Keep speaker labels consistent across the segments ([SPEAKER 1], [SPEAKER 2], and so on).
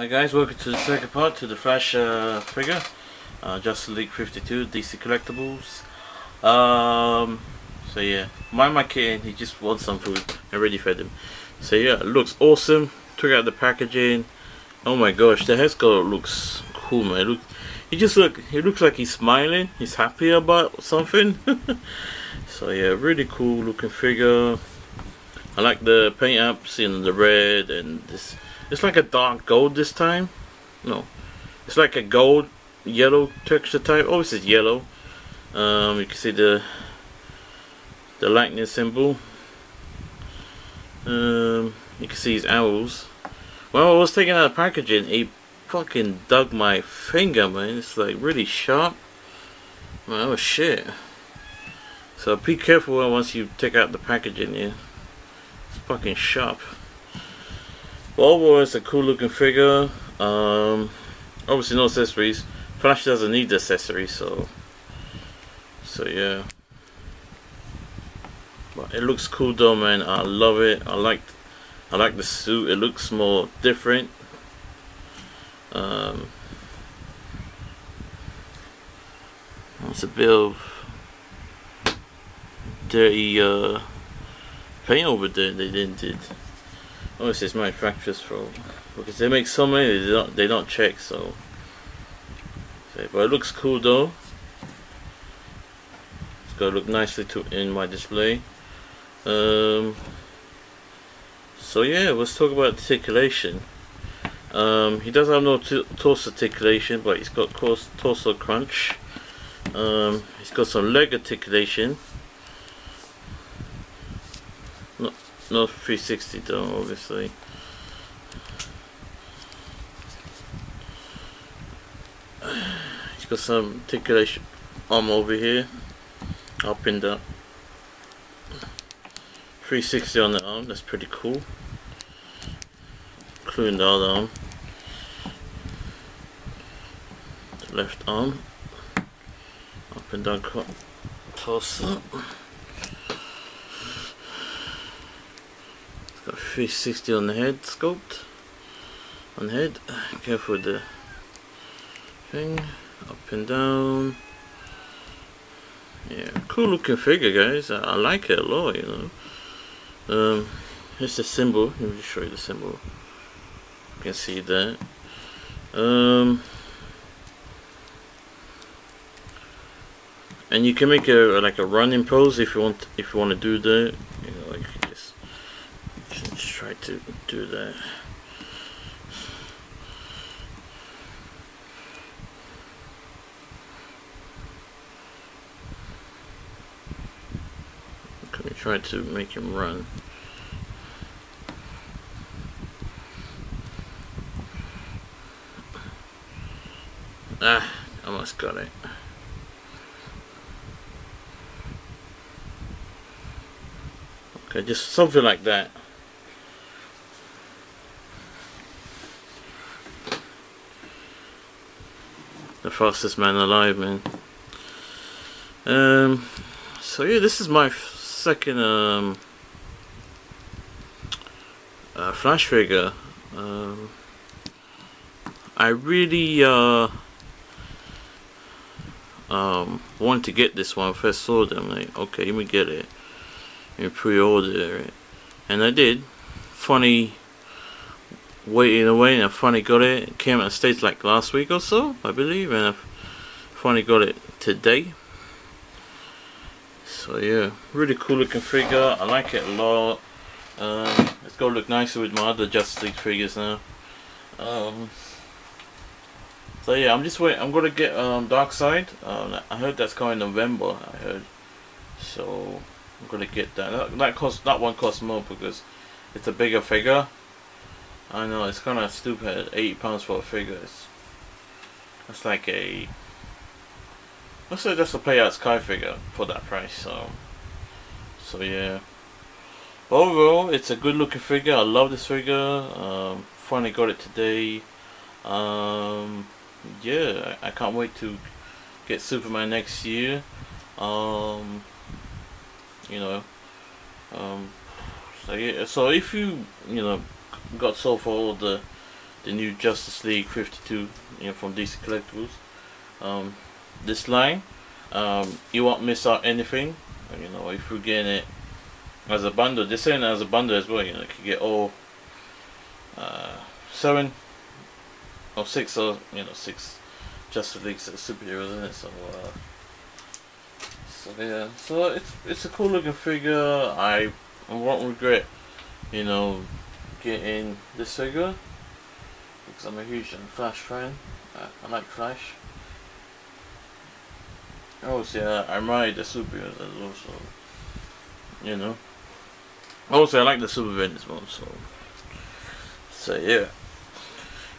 [SPEAKER 1] Hi guys, welcome to the second part to the Flash uh, figure, uh, Justice League 52 DC Collectibles. Um, so yeah, mind my kitten, he just wants some food. I already fed him. So yeah, looks awesome. Took out the packaging. Oh my gosh, the head sculpt looks cool, man. Look, he just look, he looks like he's smiling. He's happy about something. so yeah, really cool looking figure. I like the paint apps in the red and this. It's like a dark gold this time. No, it's like a gold yellow texture type. Obviously, it's yellow. Um, you can see the the lightning symbol. Um, you can see his owls. When I was taking out the packaging, he fucking dug my finger, man. It's like really sharp. Man, oh shit. So be careful once you take out the packaging, yeah. Fucking. But overall, it's a cool looking figure. Um, obviously, no accessories. Flash doesn't need the accessories, so so yeah. But it looks cool though, man. I love it. I like I like the suit. It looks more different. Um, it's a bit of dirty uh, over there. They didn't did. Obviously, it's manufacturer's fault because they make so many. They don't they don't check so. But it looks cool though. It's gonna look nicely to in my display. Um, so yeah, let's talk about articulation. Um, he does have no torso articulation, but he's got torso crunch. Um, he's got some leg articulation. Not 360 though, obviously. He's got some articulation arm over here, up and down. 360 on the arm, that's pretty cool. Including the other arm. The left arm. Up and down torso. Got 360 on the head sculpt. On the head. Careful with the thing. Up and down. Yeah, cool looking figure guys. I, I like it a lot, you know. Um, here's the symbol. Let me show you the symbol. You can see that. Um, and you can make a like a running pose if you want if you want to do that. You know, like just, to do that. Me try to make him run. Ah, almost got it. Okay, just something like that. The fastest man alive, man. Um, so yeah, this is my second um, uh, flash figure. Um, I really uh, um, wanted to get this one. I First saw them, like, okay, let me get it. And pre-order it, and I did. Funny waiting away, and I finally got it. Came out of States like last week or so, I believe, and I finally got it today. So yeah, really cool looking figure. I like it a lot. Um, it's gonna look nicer with my other Justice League figures now. Um, so yeah, I'm just waiting. I'm gonna get um, Darkseid. Um, I heard that's coming November. I heard, so I'm gonna get that. That, that cost that one costs more because it's a bigger figure. I know it's kind of stupid. Eighty pounds for a figure. It's, it's like a let's say just a payout sky figure for that price. So, so yeah. Overall, it's a good looking figure. I love this figure. Um, finally got it today. Um, yeah, I, I, can't wait to get Superman next year. Um, you know, um, so yeah. So if you you know got so far all the the new Justice League 52, you know, from DC Collectibles. Um, this line, um, you won't miss out anything. You know, if you're getting it as a bundle, they're saying as a bundle as well. You know, you can get all uh, seven or six or you know six Justice League superheroes in it. So, uh, so yeah, so it's it's a cool looking figure. I, I won't regret, you know, getting this figure because I'm a huge Flash fan. I, I like Flash. Oh, yeah, I ride the superheroes as well, so you know. Also, I like the Superman as well, so so yeah.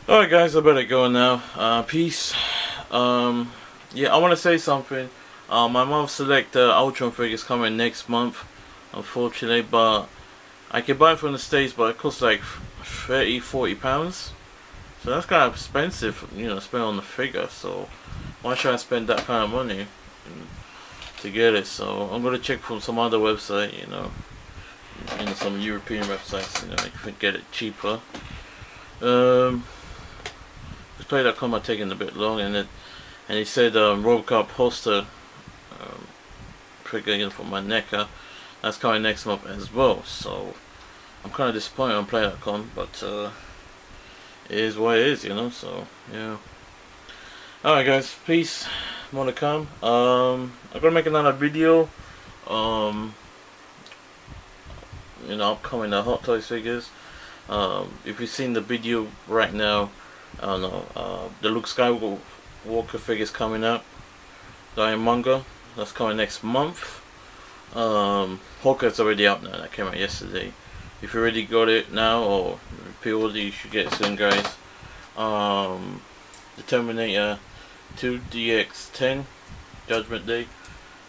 [SPEAKER 1] Alright guys, I better go now. Uh, peace. Um, yeah, I want to say something. Uh, Marvel Select uh, Ultron is coming next month, unfortunately, but I can buy it from the States, but it costs like 30, 40 pounds. So that's kind of expensive, you know, spend on the figure. So why should I spend that kind of money to get it? So I'm gonna check from some other website, you know, you know, some European websites, you know, I can get it cheaper. Um, this play.com are taking a bit long, and it, and he said um, Robocop poster um, trigger you know, for my NECA. That's coming next month as well. So I'm kind of disappointed on play.com, but uh, it is what it is, you know. So yeah. Alright guys, peace. More to come. Um, I'm gonna make another video. Um, you know, upcoming uh, Hot Toys figures. Um, if you've seen the video right now, I don't know, uh, the Luke Skywalker figure is coming up. The manga, that's coming next month. Um, Hawkeye's already out now, that came out yesterday. If you already got it now, or pre-order, you should get it soon, guys. Um, the Terminator 2 DX10, Judgment Day,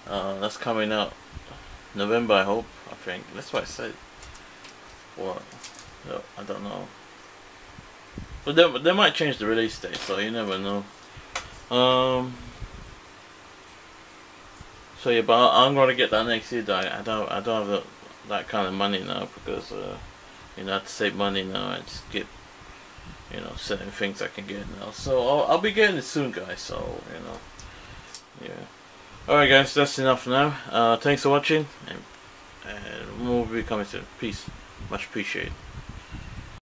[SPEAKER 1] uh, that's coming out November, I hope, I think. That's what I said. What? I don't know. But they, they might change the release date, so you never know. Um. So yeah, but I'm gonna get that next year. I, I don't I don't have that kind of money now because uh, you know I have to save money now. I just get you know certain things I can get now. So I'll, I'll be getting it soon, guys. So you know, yeah. Alright, guys, that's enough now. Uh, thanks for watching, and, and more will be coming soon. Peace, much appreciated.